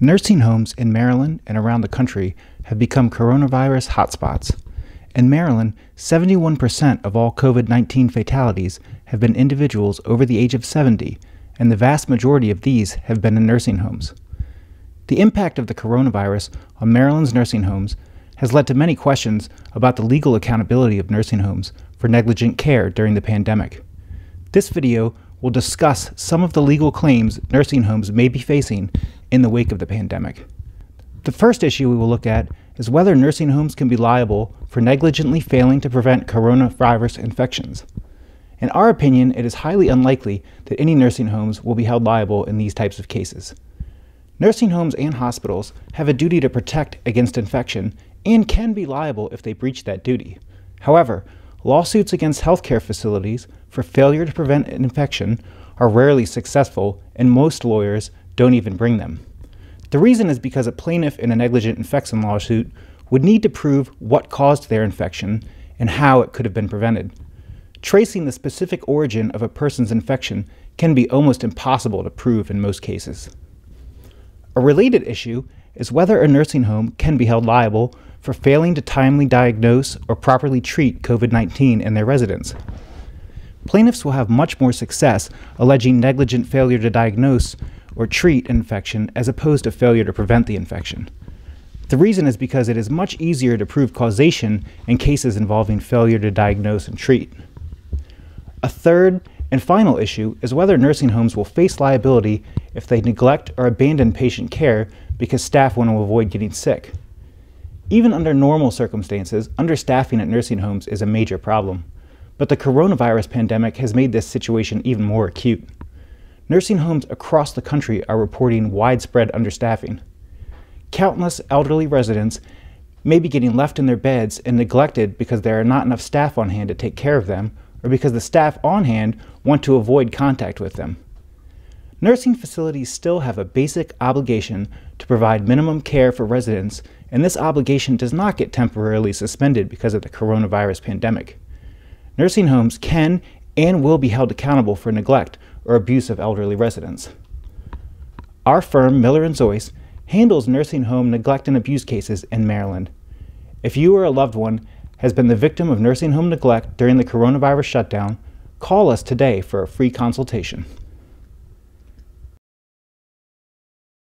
Nursing homes in Maryland and around the country have become coronavirus hotspots. In Maryland, 71% of all COVID 19 fatalities have been individuals over the age of 70, and the vast majority of these have been in nursing homes. The impact of the coronavirus on Maryland's nursing homes has led to many questions about the legal accountability of nursing homes for negligent care during the pandemic. This video will discuss some of the legal claims nursing homes may be facing in the wake of the pandemic. The first issue we will look at is whether nursing homes can be liable for negligently failing to prevent coronavirus infections. In our opinion, it is highly unlikely that any nursing homes will be held liable in these types of cases. Nursing homes and hospitals have a duty to protect against infection and can be liable if they breach that duty. However, lawsuits against healthcare facilities for failure to prevent an infection are rarely successful, and most lawyers don't even bring them. The reason is because a plaintiff in a negligent infection lawsuit would need to prove what caused their infection and how it could have been prevented. Tracing the specific origin of a person's infection can be almost impossible to prove in most cases. A related issue is whether a nursing home can be held liable for failing to timely diagnose or properly treat COVID 19 in their residents. Plaintiffs will have much more success alleging negligent failure to diagnose or treat infection as opposed to failure to prevent the infection. The reason is because it is much easier to prove causation in cases involving failure to diagnose and treat. A third and final issue is whether nursing homes will face liability if they neglect or abandon patient care because staff want to avoid getting sick. Even under normal circumstances, understaffing at nursing homes is a major problem. But the coronavirus pandemic has made this situation even more acute. Nursing homes across the country are reporting widespread understaffing. Countless elderly residents may be getting left in their beds and neglected because there are not enough staff on hand to take care of them, or because the staff on hand want to avoid contact with them. Nursing facilities still have a basic obligation to provide minimum care for residents, and this obligation does not get temporarily suspended because of the coronavirus pandemic. Nursing homes can and will be held accountable for neglect or abuse of elderly residents. Our firm, Miller & Zois, handles nursing home neglect and abuse cases in Maryland. If you or a loved one has been the victim of nursing home neglect during the coronavirus shutdown, call us today for a free consultation.